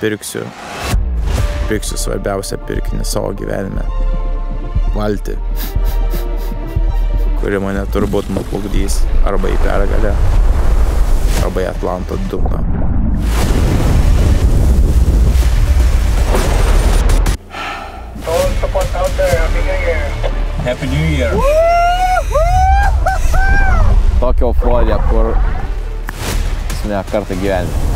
pirksiu, pirksiu svarbiausią pirkinį savo gyvenime - valtį, kuri mane turbūt nuplukdys arba į pergalę, arba į Atlanto dugną. All support out there. Happy New Year. Happy New Year. Tokia euforija, kur ne kartą gyvenime.